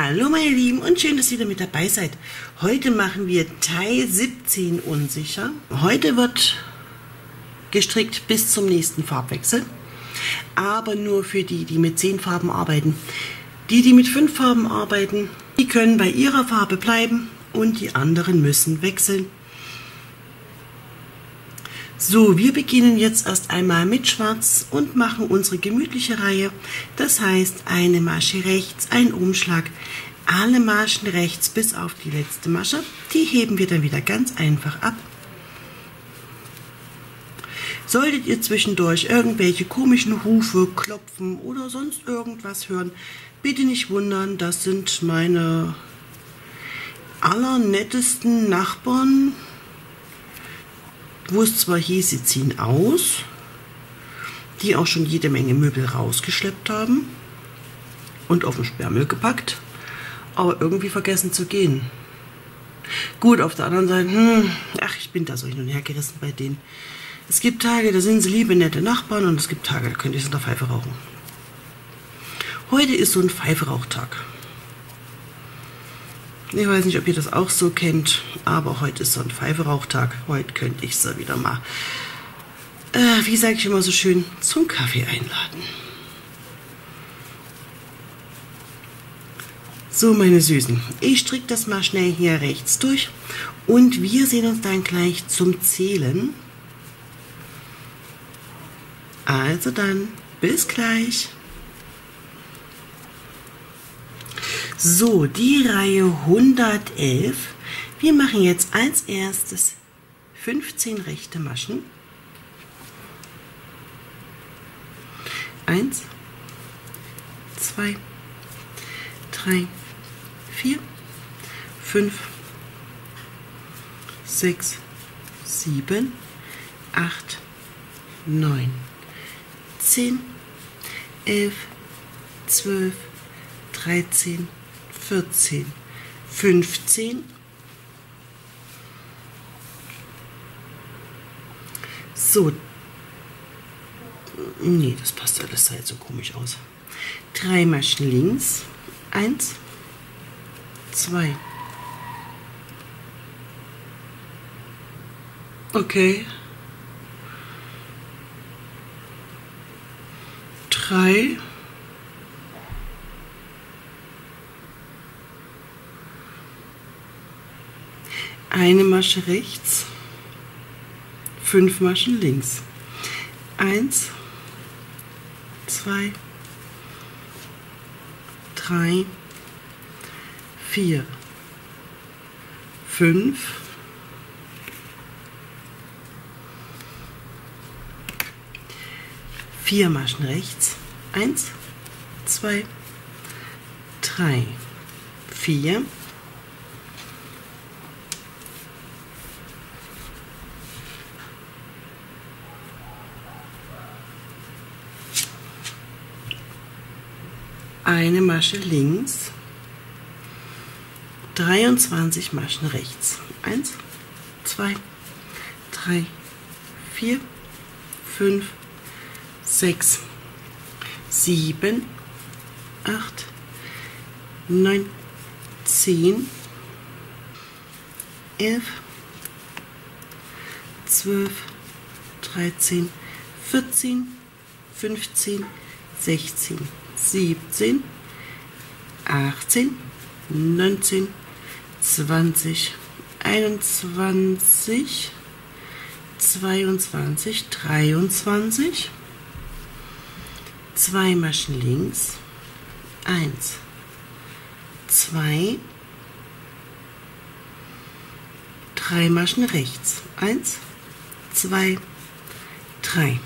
Hallo meine Lieben und schön, dass ihr wieder mit dabei seid. Heute machen wir Teil 17 unsicher. Heute wird gestrickt bis zum nächsten Farbwechsel, aber nur für die, die mit 10 Farben arbeiten. Die, die mit 5 Farben arbeiten, die können bei ihrer Farbe bleiben und die anderen müssen wechseln. So, wir beginnen jetzt erst einmal mit Schwarz und machen unsere gemütliche Reihe. Das heißt, eine Masche rechts, ein Umschlag, alle Maschen rechts bis auf die letzte Masche. Die heben wir dann wieder ganz einfach ab. Solltet ihr zwischendurch irgendwelche komischen Rufe, Klopfen oder sonst irgendwas hören, bitte nicht wundern, das sind meine allernettesten Nachbarn, wo es zwar hieß, sie ziehen aus, die auch schon jede Menge Möbel rausgeschleppt haben und auf den Sperrmüll gepackt, aber irgendwie vergessen zu gehen. Gut, auf der anderen Seite, hm, ach, ich bin da so hin und her gerissen bei denen. Es gibt Tage, da sind sie liebe, nette Nachbarn und es gibt Tage, da könnt ihr in der Pfeife rauchen. Heute ist so ein Pfeiferauchtag. Ich weiß nicht, ob ihr das auch so kennt, aber heute ist so ein Pfeiferauchtag. Heute könnte ich sie wieder mal, äh, wie sage ich immer so schön, zum Kaffee einladen. So, meine Süßen, ich stricke das mal schnell hier rechts durch und wir sehen uns dann gleich zum Zählen. Also dann, bis gleich. So, die Reihe 111. Wir machen jetzt als erstes 15 rechte Maschen. 1, 2, 3, 4, 5, 6, 7, 8, 9, 10, 11, 12, 13, 14, 15. So. Nee, das passt alles, sah so komisch aus. Drei Maschen links. Eins, zwei. Okay. Drei. Eine Masche rechts, fünf Maschen links. Eins, zwei, drei, vier, fünf, vier Maschen rechts. Eins, zwei, drei, vier. Eine Masche links, 23 Maschen rechts. 1, 2, 3, 4, 5, 6, 7, 8, 9, 10, 11, 12, 13, 14, 15, 16, 17, 18, 19, 20, 21, 22, 23, zwei Maschen links, 1, 2, drei Maschen rechts, 1, 2, 3.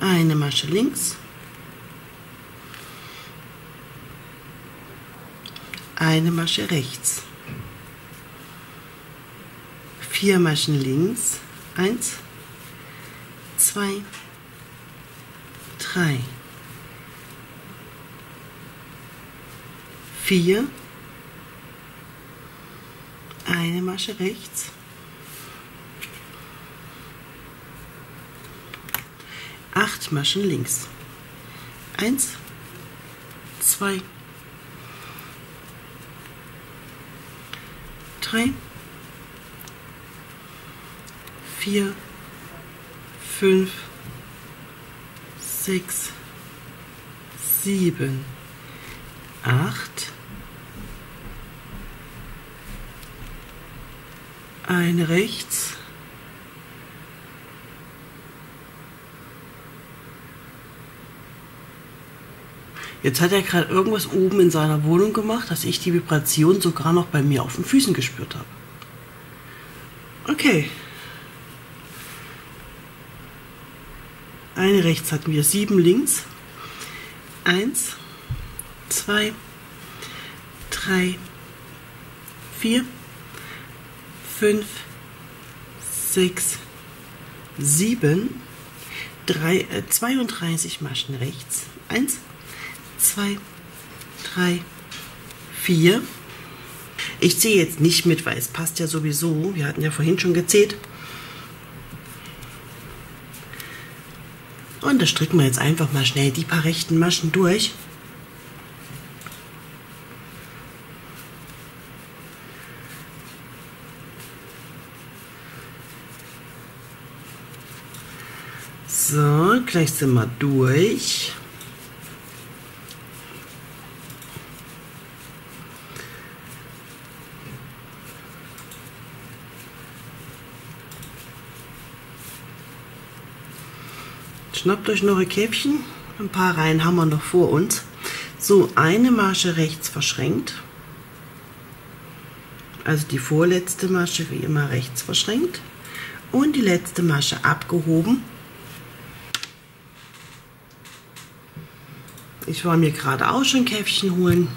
eine Masche links, eine Masche rechts, vier Maschen links, eins, zwei, drei, vier, eine Masche rechts, acht Maschen links. Eins, zwei, drei, vier, fünf, sechs, sieben, acht, eine rechts, Jetzt hat er gerade irgendwas oben in seiner Wohnung gemacht, dass ich die Vibration sogar noch bei mir auf den Füßen gespürt habe. Okay. Eine rechts hatten wir, sieben links. Eins, zwei, drei, vier, fünf, sechs, sieben, drei, äh, 32 Maschen rechts. Eins, zwei, drei, vier. Ich zähle jetzt nicht mit, weil es passt ja sowieso. Wir hatten ja vorhin schon gezählt. Und da stricken wir jetzt einfach mal schnell die paar rechten Maschen durch. So, gleich sind wir durch. Schnappt euch noch ein Käppchen. Ein paar Reihen haben wir noch vor uns. So, eine Masche rechts verschränkt. Also die vorletzte Masche wie immer rechts verschränkt. Und die letzte Masche abgehoben. Ich war mir gerade auch schon Käffchen holen.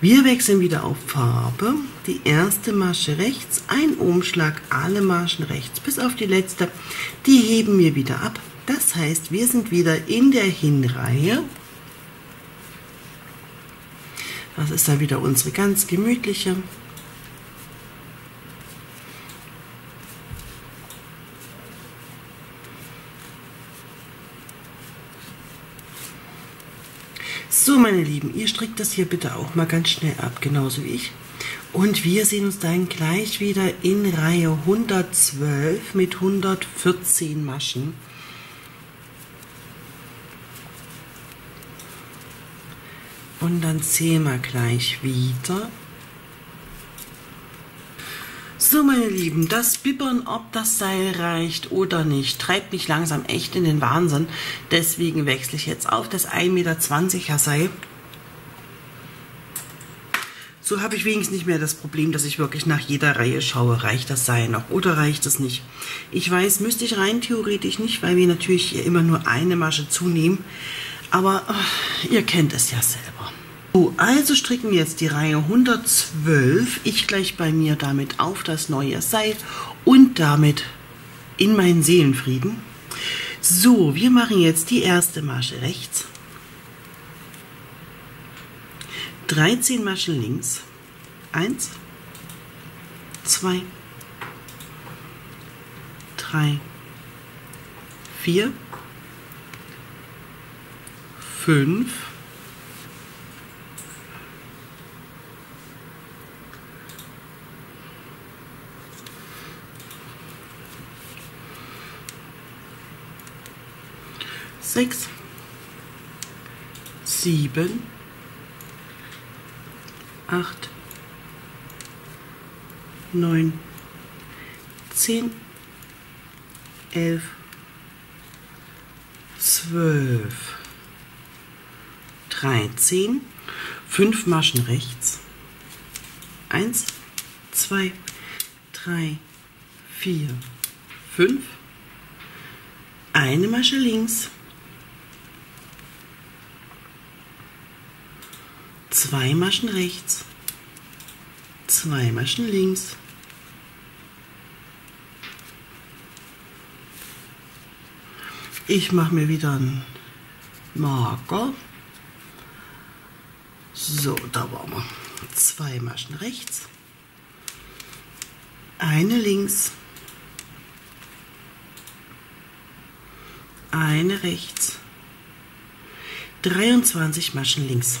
Wir wechseln wieder auf Farbe. Die erste Masche rechts, ein Umschlag, alle Maschen rechts bis auf die letzte. Die heben wir wieder ab. Das heißt, wir sind wieder in der Hinreihe. Das ist dann wieder unsere ganz gemütliche. So, meine Lieben, ihr strickt das hier bitte auch mal ganz schnell ab, genauso wie ich. Und wir sehen uns dann gleich wieder in Reihe 112 mit 114 Maschen. Und dann zählen wir gleich wieder. So, meine Lieben, das Bibbern, ob das Seil reicht oder nicht, treibt mich langsam echt in den Wahnsinn. Deswegen wechsle ich jetzt auf das 1,20 Meter Seil. So habe ich wenigstens nicht mehr das Problem, dass ich wirklich nach jeder Reihe schaue, reicht das Seil noch oder reicht es nicht. Ich weiß, müsste ich rein theoretisch nicht, weil wir natürlich immer nur eine Masche zunehmen. Aber oh, ihr kennt es ja selber. So, also stricken wir jetzt die Reihe 112. Ich gleich bei mir damit auf das neue Seil und damit in meinen Seelenfrieden. So, wir machen jetzt die erste Masche rechts. 13 Maschen links. 1, 2, 3, 4, 5, sechs, sieben, acht, neun, zehn, elf, zwölf, dreizehn, fünf Maschen rechts, eins, zwei, drei, vier, fünf, eine Masche links, zwei Maschen rechts, zwei Maschen links, ich mache mir wieder einen Marker. So, da waren wir. Zwei Maschen rechts, eine links, eine rechts, 23 Maschen links.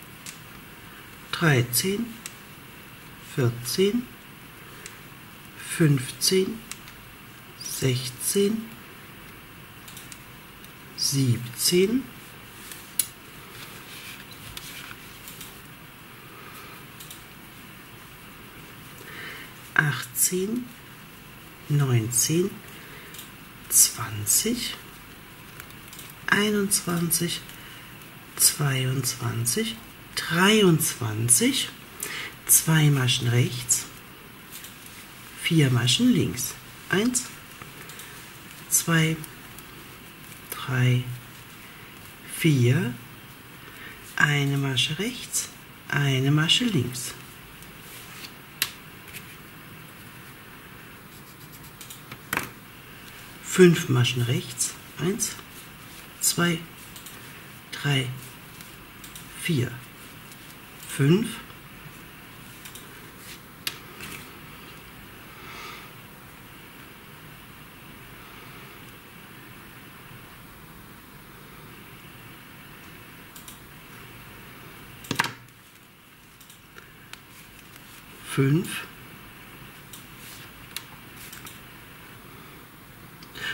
dreizehn, vierzehn, fünfzehn, sechzehn, siebzehn, achtzehn, neunzehn, zwanzig, einundzwanzig, zweiundzwanzig, dreiundzwanzig, zwei Maschen rechts, vier Maschen links. Eins, zwei, drei, vier, eine Masche rechts, eine Masche links. Fünf Maschen rechts, eins, zwei, drei, vier, fünf, fünf.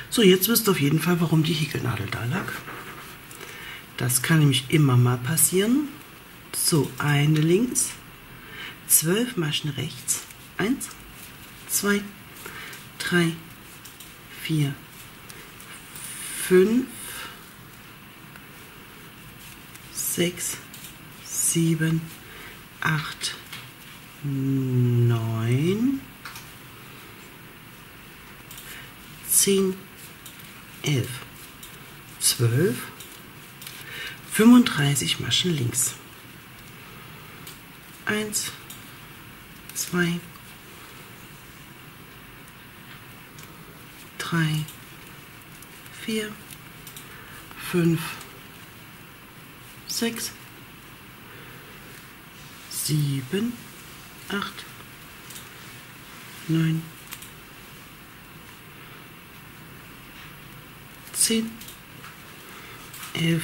So, jetzt wisst ihr auf jeden Fall, warum die Häkelnadel da lag. Das kann nämlich immer mal passieren. So, eine links, zwölf Maschen rechts. Eins, zwei, drei, vier, fünf, sechs, sieben, acht, neun, zehn, elf, zwölf, 35 Maschen links. Eins, zwei, drei, vier, fünf, sechs, sieben, acht, neun, zehn, elf,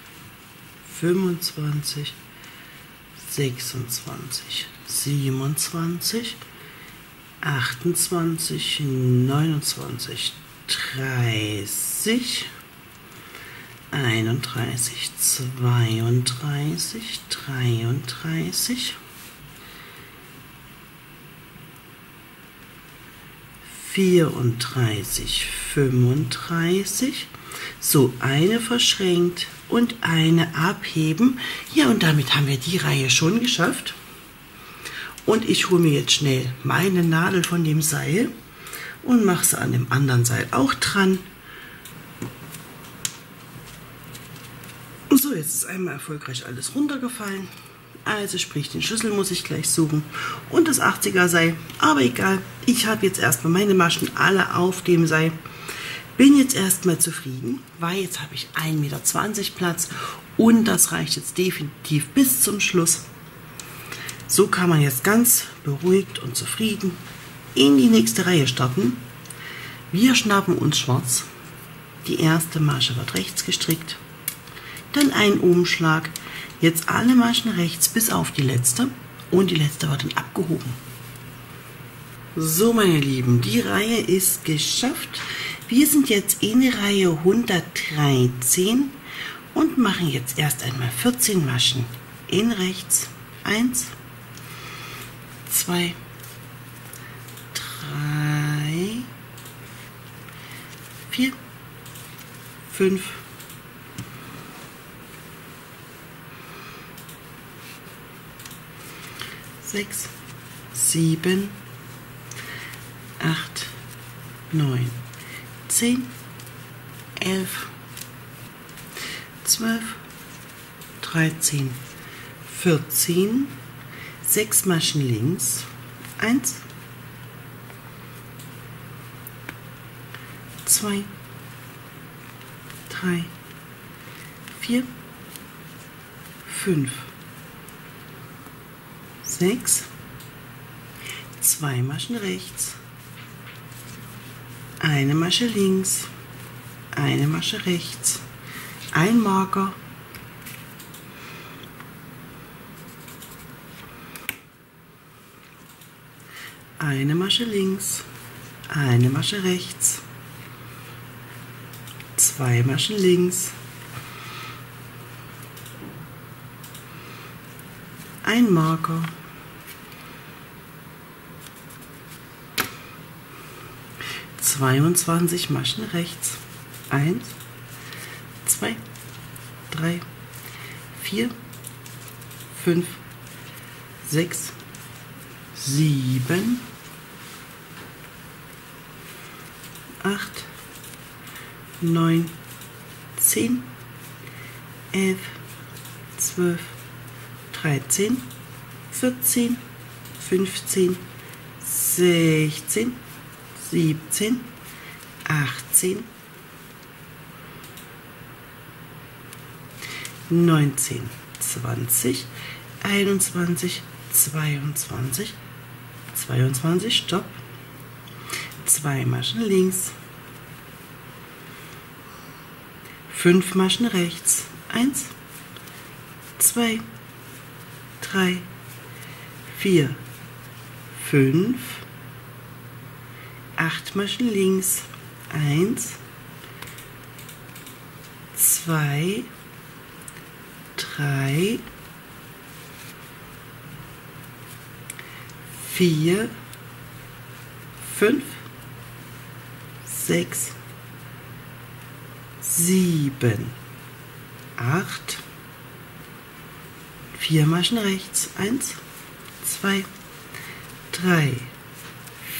fünfundzwanzig, sechsundzwanzig, siebenundzwanzig, achtundzwanzig, neunundzwanzig, dreißig, einunddreißig, zweiunddreißig, dreiunddreißig, vierunddreißig, fünfunddreißig. So, eine verschränkt und eine abheben. Ja, und damit haben wir die Reihe schon geschafft. Und ich hole mir jetzt schnell meine Nadel von dem Seil und mache sie an dem anderen Seil auch dran. So, jetzt ist einmal erfolgreich alles runtergefallen. Also sprich, den Schlüssel muss ich gleich suchen und das 80er Seil. Aber egal, ich habe jetzt erstmal meine Maschen alle auf dem Seil. Bin jetzt erstmal zufrieden, weil jetzt habe ich 1,20 Meter Platz und das reicht jetzt definitiv bis zum Schluss. So kann man jetzt ganz beruhigt und zufrieden in die nächste Reihe starten. Wir schnappen uns schwarz. Die erste Masche wird rechts gestrickt. Dann ein Umschlag. Jetzt alle Maschen rechts bis auf die letzte und die letzte wird dann abgehoben. So meine Lieben, die Reihe ist geschafft. Wir sind jetzt in Reihe 113 und machen jetzt erst einmal 14 Maschen. In rechts. 1, 2, 3, 4, 5, 6, 7, 8, 9, 10, 11, 12, 13, 14, 6 Maschen links, 1, 2, 3, 4, 5, 6, 2 Maschen rechts, eine Masche links, eine Masche rechts, ein Marker, eine Masche links, eine Masche rechts, zwei Maschen links, ein Marker, zweiundzwanzig Maschen rechts, eins, zwei, drei, vier, fünf, sechs, sieben, acht, neun, zehn, elf, zwölf, dreizehn, vierzehn, fünfzehn, sechzehn, siebzehn, achtzehn, neunzehn, zwanzig, einundzwanzig, zweiundzwanzig, zweiundzwanzig, stopp, zwei Maschen links, fünf Maschen rechts, eins, zwei, drei, vier, fünf, acht Maschen links, eins, zwei, drei, vier, fünf, sechs, sieben, acht, vier Maschen rechts, eins, zwei, drei,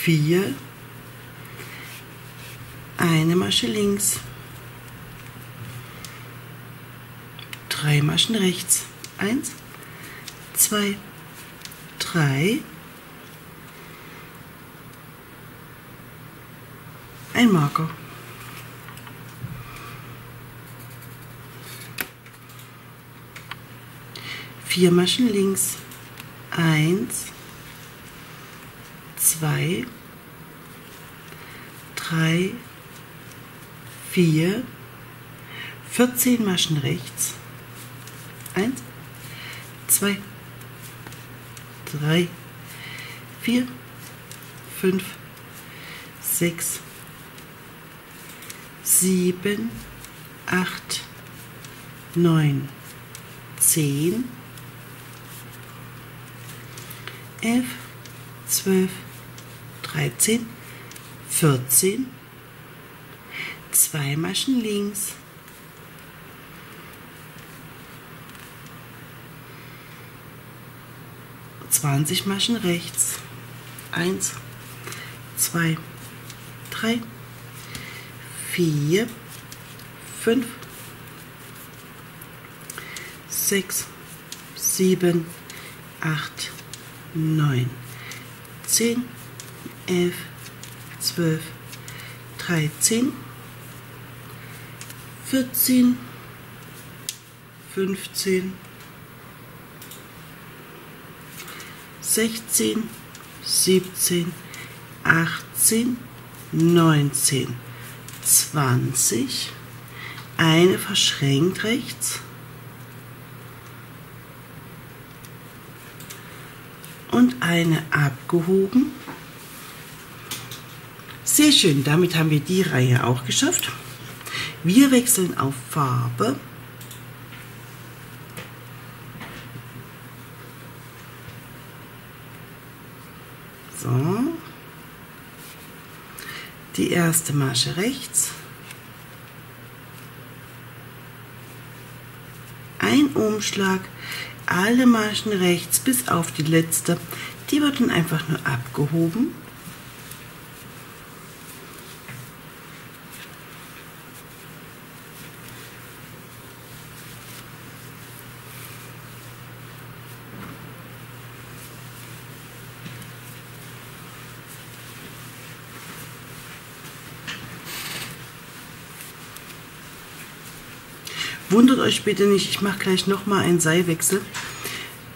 vier, eine Masche links, drei Maschen rechts, eins, zwei, drei, ein Marker. Vier Maschen links, eins, zwei, drei, vier, 14 Maschen rechts, eins, zwei, drei, vier, fünf, sechs, sieben, acht, neun, zehn, elf, zwölf, dreizehn, vierzehn, zwei Maschen links, zwanzig Maschen rechts, eins, zwei, drei, vier, fünf, sechs, sieben, acht, neun, zehn, elf, zwölf, dreizehn, vierzehn, fünfzehn, sechzehn, siebzehn, achtzehn, neunzehn, zwanzig, eine verschränkt rechts. Und eine abgehoben, Sehr schön, damit haben wir die Reihe auch geschafft. Wir wechseln auf Farbe. So. Die erste Masche rechts. Ein Umschlag, alle Maschen rechts bis auf die letzte. Die wird dann einfach nur abgehoben. Wundert euch bitte nicht, ich mache gleich nochmal einen Seilwechsel.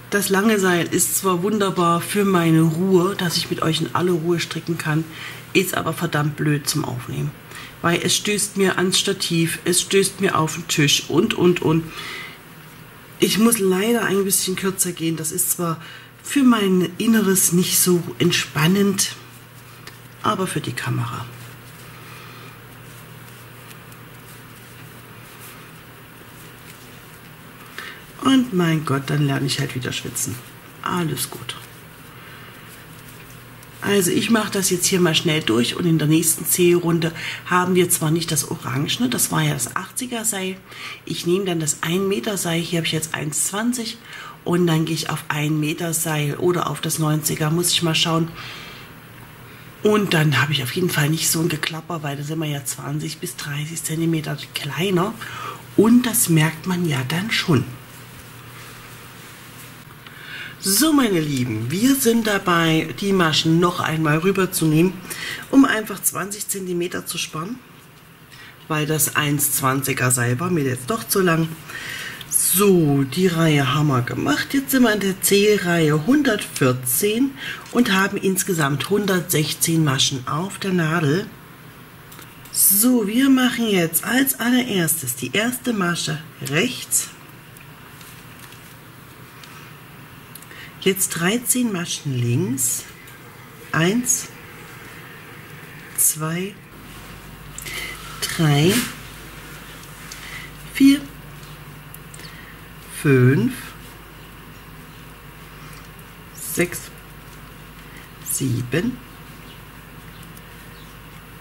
Das lange Seil ist zwar wunderbar für meine Ruhe, dass ich mit euch in alle Ruhe stricken kann, ist aber verdammt blöd zum Aufnehmen. Weil es stößt mir ans Stativ, es stößt mir auf den Tisch und, und, und. Ich muss leider ein bisschen kürzer gehen. Das ist zwar für mein Inneres nicht so entspannend, aber für die Kamera. Und mein Gott, dann lerne ich halt wieder schwitzen. Alles gut. Also ich mache das jetzt hier mal schnell durch und in der nächsten Zählrunde haben wir zwar nicht das Orangene, das war ja das 80er Seil. Ich nehme dann das 1 Meter Seil, hier habe ich jetzt 1,20 und dann gehe ich auf 1 Meter Seil oder auf das 90er, muss ich mal schauen. Und dann habe ich auf jeden Fall nicht so ein Geklapper, weil da sind wir ja 20 bis 30 Zentimeter kleiner und das merkt man ja dann schon. So, meine Lieben, wir sind dabei, die Maschen noch einmal rüberzunehmen, um einfach 20 cm zu sparen, weil das 1,20er Seil war mir jetzt doch zu lang. So, die Reihe haben wir gemacht. Jetzt sind wir in der C-Reihe 114 und haben insgesamt 116 Maschen auf der Nadel. So, wir machen jetzt als allererstes die erste Masche rechts Jetzt 13 Maschen links. 1, 2, 3, 4, 5, 6, 7,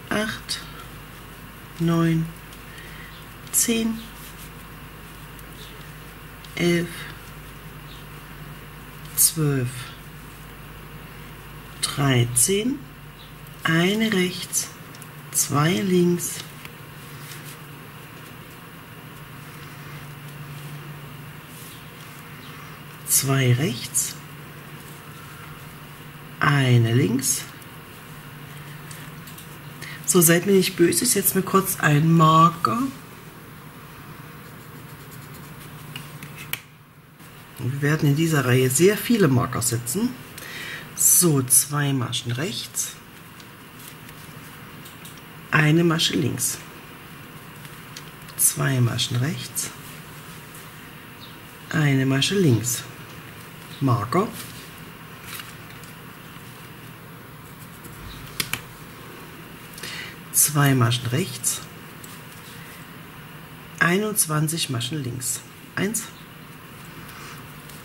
8, 9, 10, 11, zwölf, dreizehn, eine rechts, zwei links, zwei rechts, eine links. So, seid mir nicht böse, ich setze mir kurz einen Marker. Werden in dieser Reihe sehr viele Marker setzen. So, zwei Maschen rechts, eine Masche links, zwei Maschen rechts, eine Masche links, Marker, zwei Maschen rechts, 21 Maschen links, eins,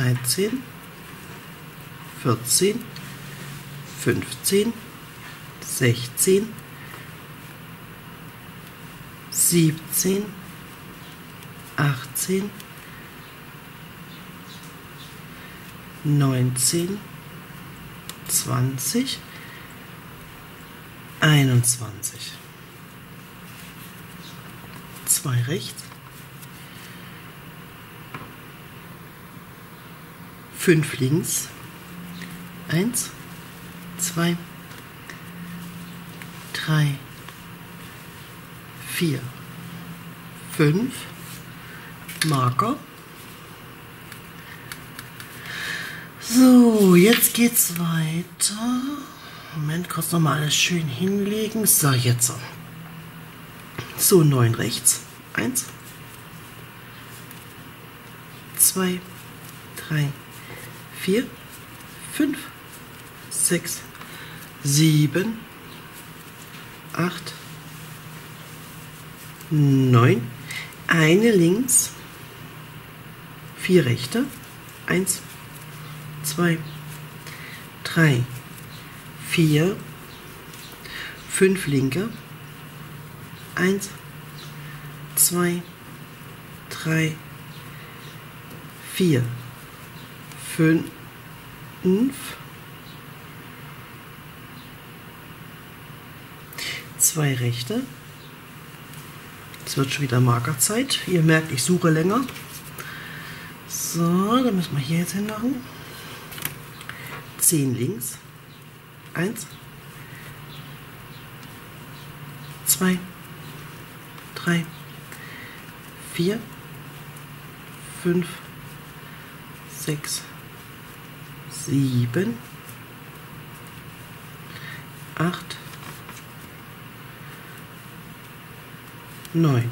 13, 14, 15, 16, 17, 18, 19, 20, 21. Zwei rechts, 5 links, 1, zwei, drei, vier, fünf, Marker. So, jetzt geht's weiter. Moment, kurz nochmal alles schön hinlegen. So, jetzt. So, neun rechts. Eins, zwei, drei, vier, fünf, sechs, sieben, acht, neun. Eine links, vier rechte. Eins, zwei, drei, vier, fünf linke. Eins, zwei, drei, vier, fünf, zwei rechte. Es wird schon wieder Markerzeit. Ihr merkt, ich suche länger. So, dann müssen wir hier jetzt hin machen. Zehn links. Eins. Zwei. Drei. Vier. Fünf. Sechs. Sieben. Acht. Neun.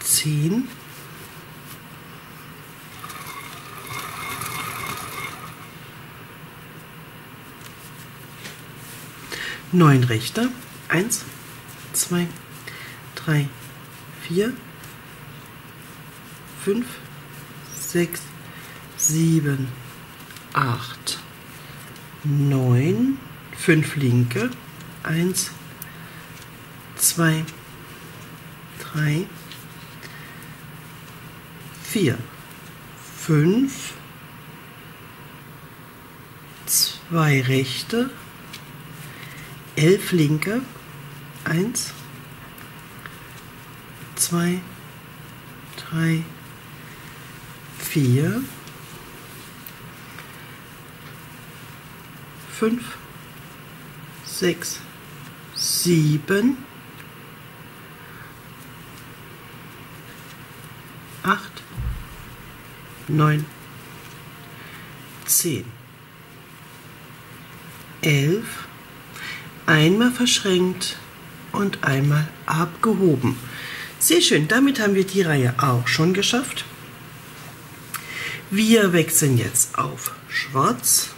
Zehn. neun rechte. Eins, zwei, drei, vier, fünf, sechs, sieben, acht, neun, fünf linke. Eins, zwei, drei, vier, fünf, zwei rechte, elf linke, eins, zwei, drei, vier, fünf, sechs, sieben, acht, neun, zehn, elf, einmal verschränkt und einmal abgehoben. Sehr schön, damit haben wir die Reihe auch schon geschafft. Wir wechseln jetzt auf Schwarz.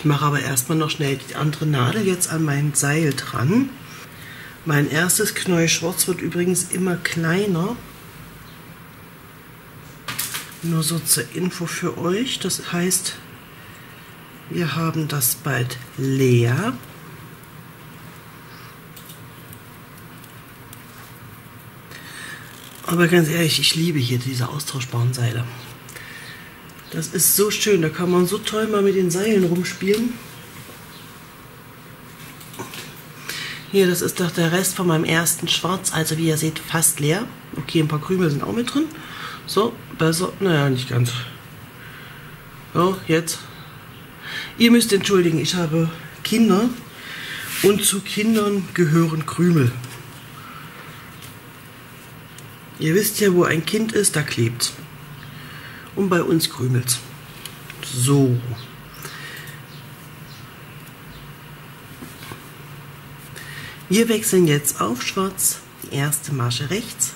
Ich mache aber erstmal noch schnell die andere Nadel jetzt an mein Seil dran. Mein erstes Knäuel Schwarz wird übrigens immer kleiner. Nur so zur Info für euch. Das heißt, wir haben das bald leer. Aber ganz ehrlich, ich liebe hier diese austauschbaren Seile. Das ist so schön, da kann man so toll mal mit den Seilen rumspielen. Hier, das ist doch der Rest von meinem ersten Schwarz, also wie ihr seht, fast leer. Okay, ein paar Krümel sind auch mit drin. So, besser, naja, nicht ganz. So, jetzt. Ihr müsst entschuldigen, ich habe Kinder und zu Kindern gehören Krümel. Ihr wisst ja, wo ein Kind ist, da klebt's. Und bei uns krümelt's. So. Wir wechseln jetzt auf Schwarz. Die erste Masche rechts.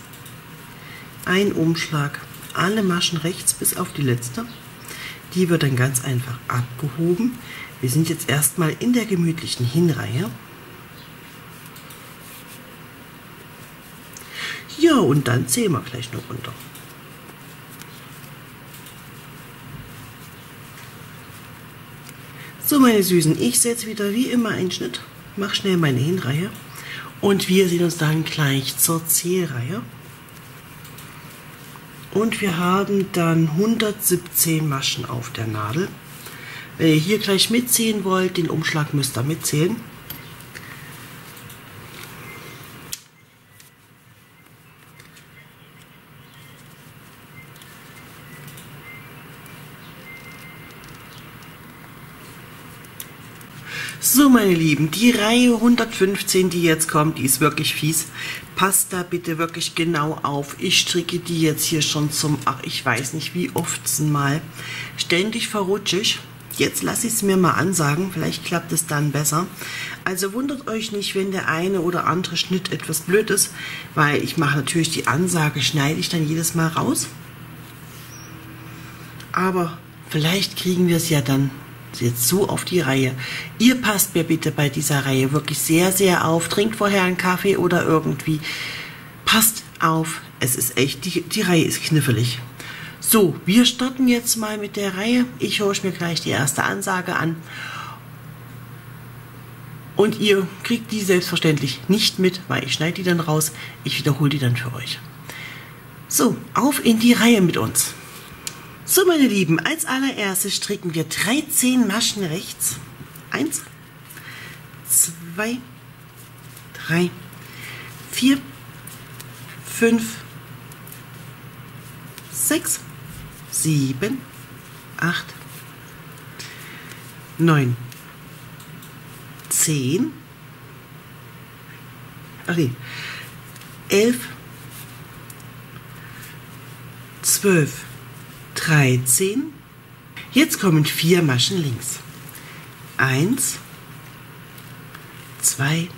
Ein Umschlag. Alle Maschen rechts bis auf die letzte. Die wird dann ganz einfach abgehoben. Wir sind jetzt erstmal in der gemütlichen Hinreihe. Ja, und dann zählen wir gleich noch runter. So, meine Süßen, ich setze wieder wie immer einen Schnitt, mache schnell meine Hinreihe und wir sehen uns dann gleich zur Zählreihe. Und wir haben dann 117 Maschen auf der Nadel. Wenn ihr hier gleich mitzählen wollt, den Umschlag müsst ihr mitzählen. So, meine Lieben, die Reihe 115, die jetzt kommt, die ist wirklich fies. Passt da bitte wirklich genau auf. Ich stricke die jetzt hier schon zum, ach, ich weiß nicht wie oft mal. Ständig verrutsche ich. Jetzt lasse ich es mir mal ansagen, vielleicht klappt es dann besser. Also wundert euch nicht, wenn der eine oder andere Schnitt etwas blöd ist, weil ich mache natürlich die Ansage, schneide ich dann jedes Mal raus. Aber vielleicht kriegen wir es ja dann jetzt so auf die Reihe. Ihr passt mir bitte bei dieser Reihe wirklich sehr, sehr auf. Trinkt vorher einen Kaffee oder irgendwie. Passt auf. Es ist echt, die, die Reihe ist knifflig. So, wir starten jetzt mal mit der Reihe. Ich höre mir gleich die erste Ansage an. Und ihr kriegt die selbstverständlich nicht mit, weil ich schneide die dann raus. Ich wiederhole die dann für euch. So, auf in die Reihe mit uns. So, meine Lieben, als allererstes stricken wir 13 Maschen rechts. Eins, zwei, drei, vier, fünf, sechs, sieben, acht, neun, zehn, ach nee, elf, zwölf, 13. Jetzt kommen vier Maschen links. Eins, zwei,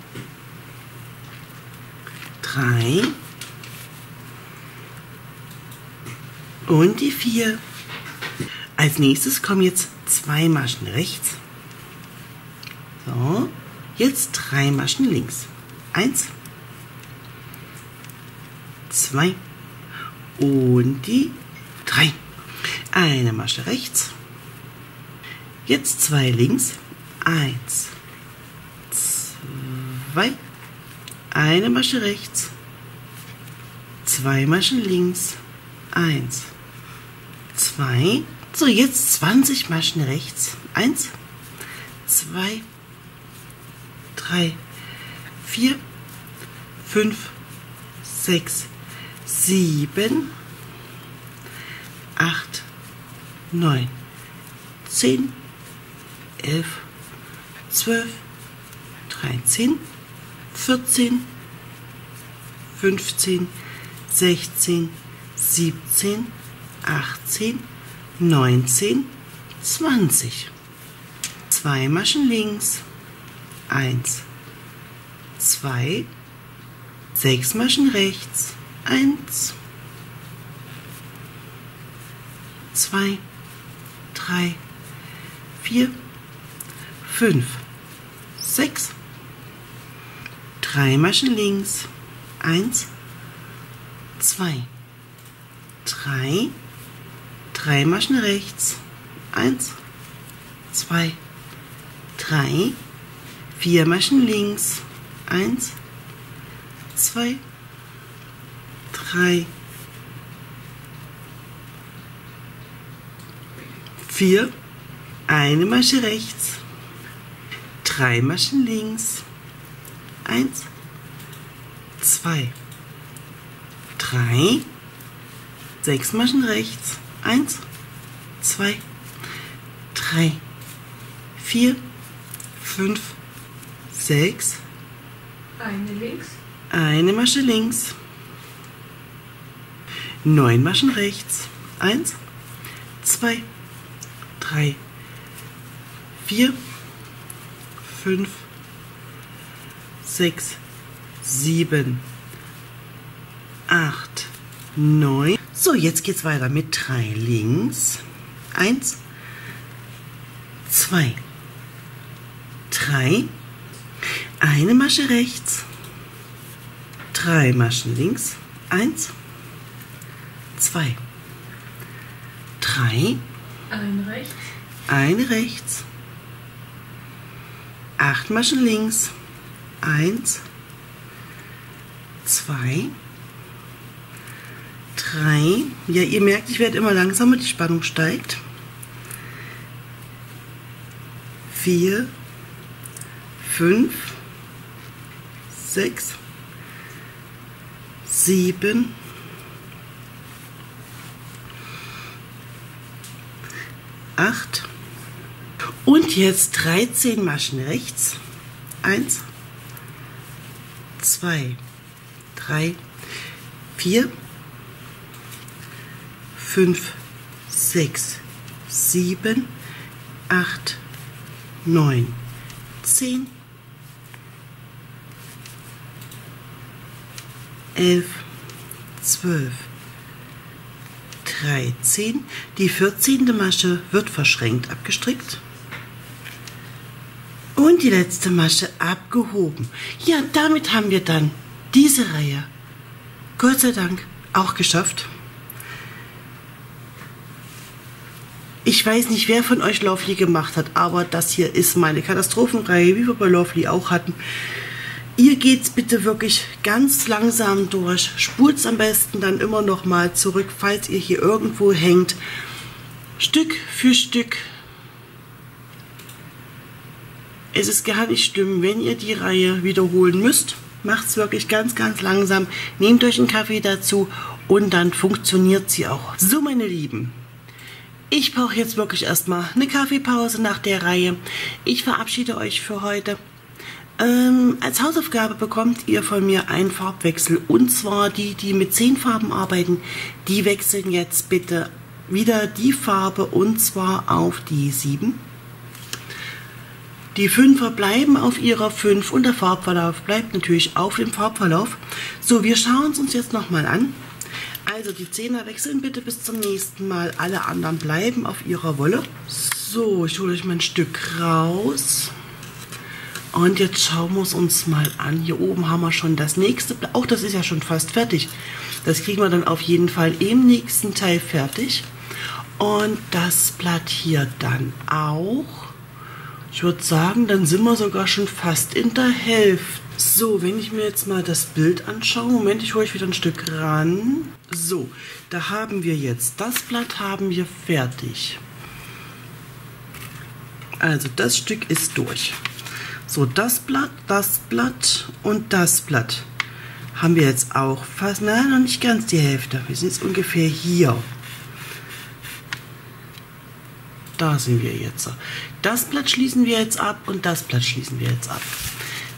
drei und die vier. Als nächstes kommen jetzt zwei Maschen rechts. So, jetzt drei Maschen links. Eins, zwei und die drei. Eine Masche rechts. Jetzt zwei links. Eins, zwei. Eine Masche rechts. Zwei Maschen links. Eins, zwei. So, jetzt 20 Maschen rechts. Eins, zwei, drei, vier, fünf, sechs, sieben, acht, neun, zehn, elf, zwölf, dreizehn, vierzehn, fünfzehn, sechzehn, siebzehn, achtzehn, neunzehn, zwanzig. Zwei Maschen links, eins, zwei, sechs Maschen rechts, eins, zwei, drei, vier, fünf, sechs, drei Maschen links, eins, zwei, drei, drei Maschen rechts, eins, zwei, drei, vier Maschen links, eins, zwei, drei, vier, eine Masche rechts, drei Maschen links, eins, zwei, drei, sechs Maschen rechts, eins, zwei, drei, vier, fünf, sechs, eine links, eine Masche links, neun Maschen rechts, eins, zwei, 3, 4, 5, 6, 7, 8, 9. So, jetzt geht's weiter mit 3 links. 1, 2, 3, eine Masche rechts, drei Maschen links, 1, 2, 3, ein rechts. Ein rechts. Acht Maschen links. Eins. Zwei. Drei. Ja, ihr merkt, ich werde immer langsamer, die Spannung steigt. Vier. Fünf. Sechs. Sieben. Acht Und jetzt 13 Maschen rechts. 1, 2, 3, 4, 5, 6, 7, 8, 9, 10, 11, 12, 13. Die 14. Masche wird verschränkt abgestrickt. Und die letzte Masche abgehoben. Ja, damit haben wir dann diese Reihe, Gott sei Dank, auch geschafft. Ich weiß nicht, wer von euch Lovely gemacht hat, aber das hier ist meine Katastrophenreihe, wie wir bei Lovely auch hatten. Ihr geht's bitte wirklich ganz langsam durch. Spult's am besten dann immer noch mal zurück, falls ihr hier irgendwo hängt. Stück für Stück. Es ist gar nicht schlimm, wenn ihr die Reihe wiederholen müsst. Macht's wirklich ganz, ganz langsam. Nehmt euch einen Kaffee dazu und dann funktioniert sie auch. So, meine Lieben. Ich brauche jetzt wirklich erstmal eine Kaffeepause nach der Reihe. Ich verabschiede euch für heute. Ähm, als Hausaufgabe bekommt ihr von mir einen Farbwechsel. Und zwar die, die mit zehn Farben arbeiten, die wechseln jetzt bitte wieder die Farbe und zwar auf die 7. Die Fünfer bleiben auf ihrer 5 und der Farbverlauf bleibt natürlich auf dem Farbverlauf. So, wir schauen es uns jetzt nochmal an. Also die Zehner wechseln bitte bis zum nächsten Mal. Alle anderen bleiben auf ihrer Wolle. So, ich hole euch mal ein Stück raus. Und jetzt schauen wir es uns mal an. Hier oben haben wir schon das nächste. Auch das ist ja schon fast fertig. Das kriegen wir dann auf jeden Fall im nächsten Teil fertig. Und das Blatt hier dann auch. Ich würde sagen, dann sind wir sogar schon fast in der Hälfte. So, wenn ich mir jetzt mal das Bild anschaue, Moment, ich hole euch wieder ein Stück ran. So, da haben wir jetzt, das Blatt haben wir fertig. Also das Stück ist durch. So, das Blatt, das Blatt und das Blatt haben wir jetzt auch fast, nein, noch nicht ganz die Hälfte. Wir sind jetzt ungefähr hier. Da sind wir jetzt. Das Blatt schließen wir jetzt ab und das Blatt schließen wir jetzt ab.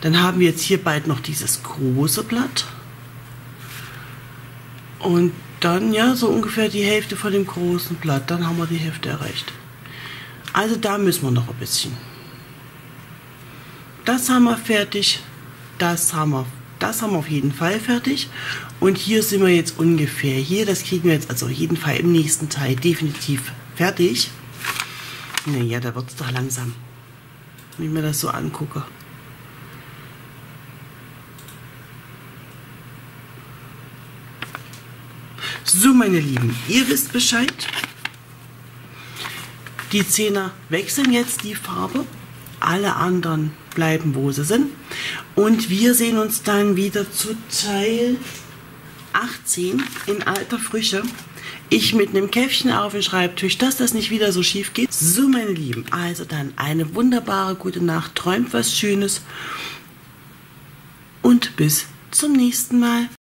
Dann haben wir jetzt hier bald noch dieses große Blatt. Und dann ja so ungefähr die Hälfte von dem großen Blatt. Dann haben wir die Hälfte erreicht. Also da müssen wir noch ein bisschen. Das haben wir fertig. Das haben wir. Das haben wir auf jeden Fall fertig. Und hier sind wir jetzt ungefähr hier. Das kriegen wir jetzt also auf jeden Fall im nächsten Teil definitiv fertig. Naja, da wird es doch langsam. Wenn ich mir das so angucke. So, meine Lieben, ihr wisst Bescheid. Die Zehner wechseln jetzt die Farbe. Alle anderen bleiben, wo sie sind. Und wir sehen uns dann wieder zu Teil 18 in alter Frische. Ich mit einem Käffchen auf dem Schreibtisch, dass das nicht wieder so schief geht. So, meine Lieben, also dann eine wunderbare gute Nacht. Träumt was Schönes. Und bis zum nächsten Mal.